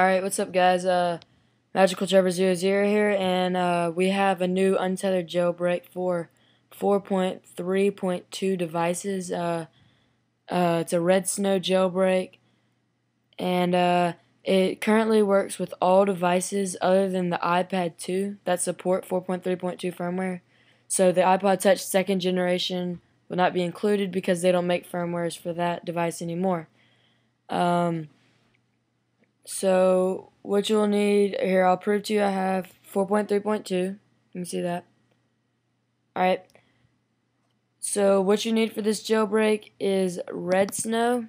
Alright, what's up guys? Uh, Magical Trevor 00 here, and uh, we have a new untethered jailbreak for 4.3.2 devices. Uh, uh, it's a Redsn0w jailbreak, and uh, it currently works with all devices other than the iPad 2 that support 4.3.2 firmware. So the iPod Touch second generation will not be included because they don't make firmwares for that device anymore. Um, so what you'll need here, I'll prove to you I have 4.3.2. You can see that. Alright. So what you need for this jailbreak is Redsn0w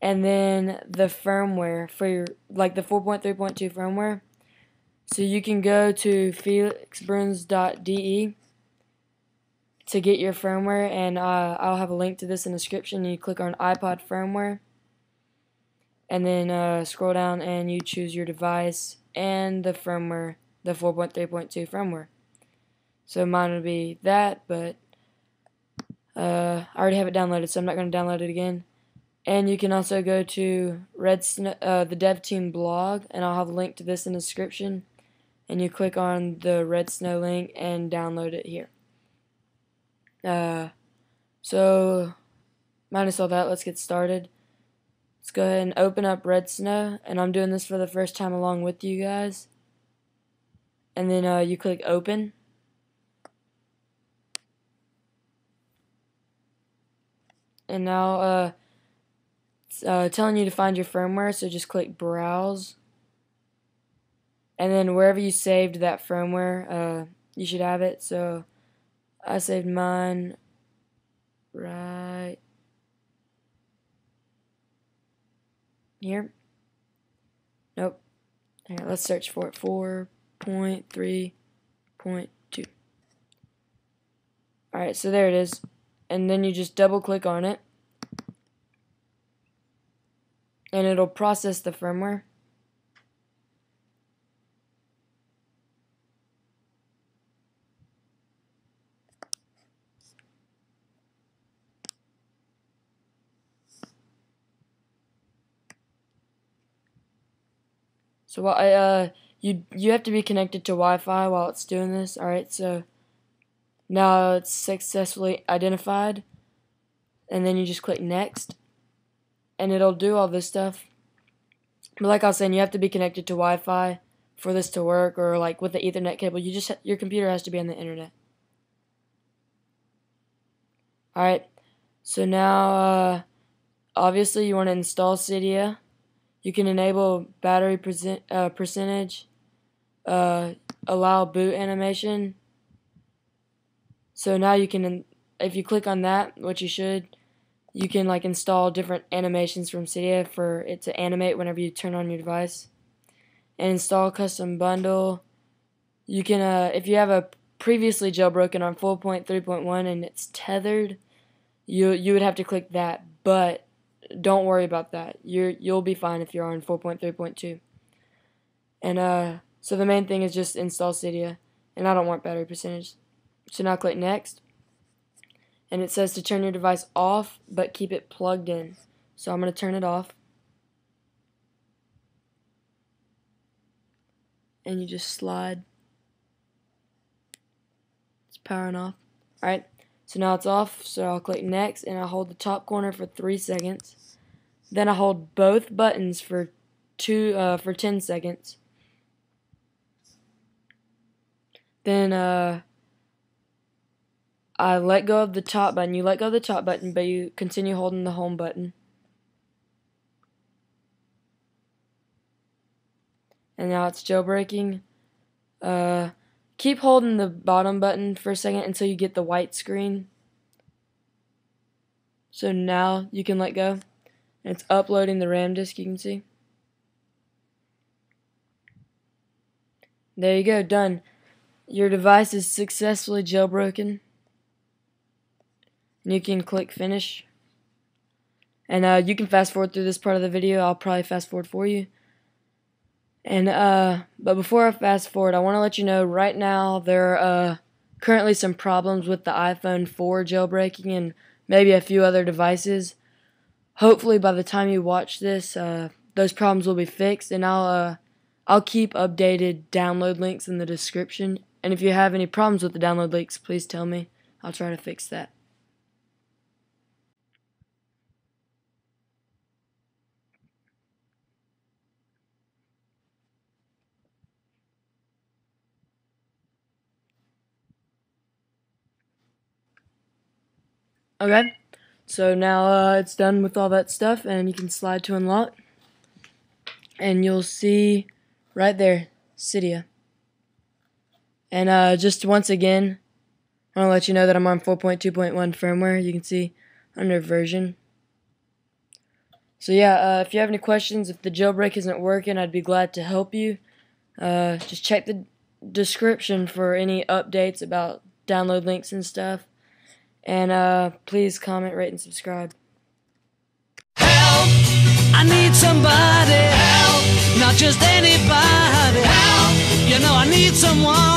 and then the firmware for your like the 4.3.2 firmware. So you can go to felixbruns.de to get your firmware and uh, I'll have a link to this in the description. You click on iPod firmware and then uh, scroll down and you choose your device and the firmware, the 4.3.2 firmware. So mine would be that, but uh, I already have it downloaded, so I'm not going to download it again. And you can also go to Red uh, the Dev Team blog, and I'll have a link to this in the description. And you click on the Redsn0w link and download it here. Uh, so, minus all that, let's get started. Let's go ahead and open up Redsn0w, and I'm doing this for the first time along with you guys. And then uh, you click open. And now uh, it's uh, telling you to find your firmware, so just click browse. And then wherever you saved that firmware, uh, you should have it. So I saved mine right here. Nope. Here, let's search for it. 4.3.2. Alright, so there it is. And then you just double click on it. And it'll process the firmware. So I uh you you have to be connected to Wi-Fi while it's doing this. All right, so now it's successfully identified, and then you just click next, and it'll do all this stuff. But like I was saying, you have to be connected to Wi-Fi for this to work, or like with the Ethernet cable. You just your computer has to be on the internet. All right, so now uh, obviously you want to install Cydia. You can enable battery percent, uh, percentage, uh, allow boot animation. So now you can, if you click on that, which you should, you can like install different animations from Cydia for it to animate whenever you turn on your device. And install custom bundle. You can, uh, if you have a previously jailbroken on 4.3.1 and it's tethered, you you would have to click that. But don't worry about that. You're you'll be fine if you're on 4.3.2. And uh, so the main thing is just install Cydia, and I don't want battery percentage. So now click next, and it says to turn your device off, but keep it plugged in. So I'm gonna turn it off, and you just slide. It's powering off. All right. So now it's off, so I'll click next and I'll hold the top corner for 3 seconds. Then I hold both buttons for two uh, for 10 seconds. Then uh, I let go of the top button. You let go of the top button, but you continue holding the home button. And now it's jailbreaking. Uh, keep holding the bottom button for a second until you get the white screen. So now you can let go. And it's uploading the RAM disk, you can see. There you go, done. Your device is successfully jailbroken. And you can click finish. And uh, you can fast forward through this part of the video. I'll probably fast forward for you. And uh, but before I fast forward, I want to let you know right now there are uh, currently some problems with the iPhone 4 jailbreaking and maybe a few other devices. Hopefully, by the time you watch this, uh, those problems will be fixed, and I'll uh, I'll keep updated download links in the description. And if you have any problems with the download links, please tell me. I'll try to fix that. Okay, so now uh, it's done with all that stuff, and you can slide to unlock, and you'll see right there, Cydia. And uh, just once again, I want to let you know that I'm on 4.2.1 firmware. You can see under version. So yeah, uh, if you have any questions, if the jailbreak isn't working, I'd be glad to help you. Uh, just check the description for any updates about download links and stuff. And uh, please comment, rate, and subscribe. Help! I need somebody. Help! Not just anybody. Help! You know I need someone